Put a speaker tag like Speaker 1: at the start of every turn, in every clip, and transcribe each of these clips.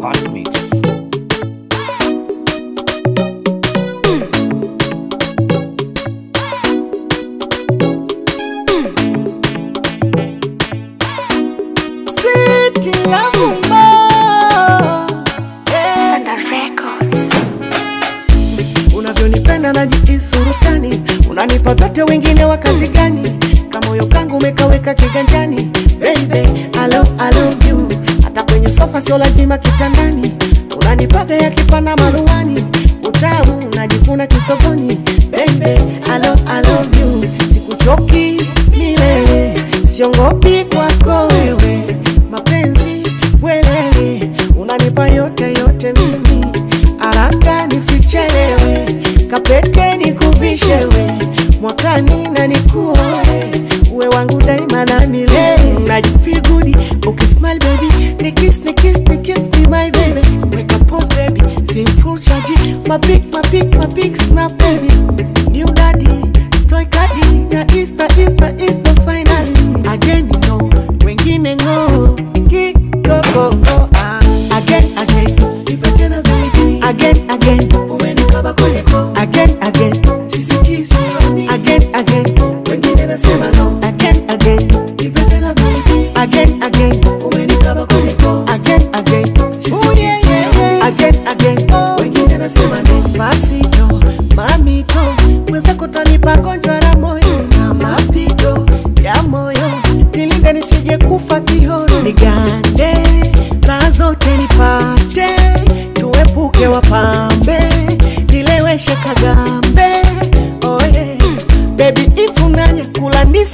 Speaker 1: Hot mix.
Speaker 2: Records.
Speaker 3: Unavyonipenda najihisi surutani, unanipa vyote, wengine wa kazi gani? Kamoyo kangu umekaweka kiganjani, sio kitandani, unanipaga ya kipana maluani, utamu najikuna kisogoni, baby I love, I love you. Sikuchoki milele, siongopi kwako wewe, mapenzi welele, unanipa yote yote mimi. Haraka nisichelewe, kapete nikuvishewe, mwakani na nikuoe, uwe wangu daima na milele. najifigudi ukismile baby, nikis me my baby, weka pose baby, sim full charge, my big my big my big snap baby,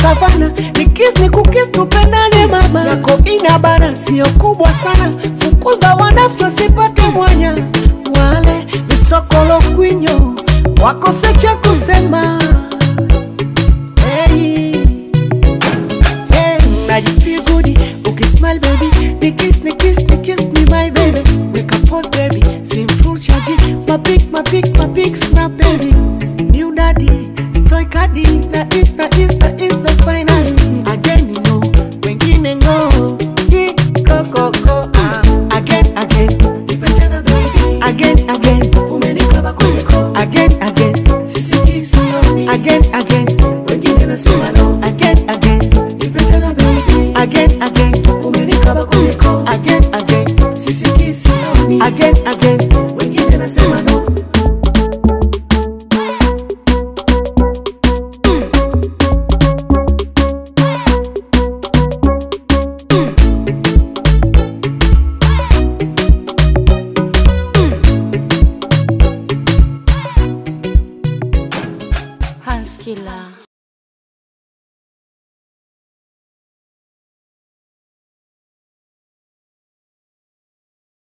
Speaker 3: kula ni savana nikis ni kukis tupendane mama. Yako ina bana sio kubwa sana. Fukuza wanafyo sipate mwanya. Wale visokolo kwinyo. Wakose kusema. Hey. Hey, najifeel good. Ukismile baby. Nikiss nikiss nikiss ni my baby. Weka pose baby. Mapik mapik big snap Again, again. Sisi. Again, again. When you gonna see? Again, again. You better not baby. Again, again. Umeni kaba kuliko. Again, again. Again, again.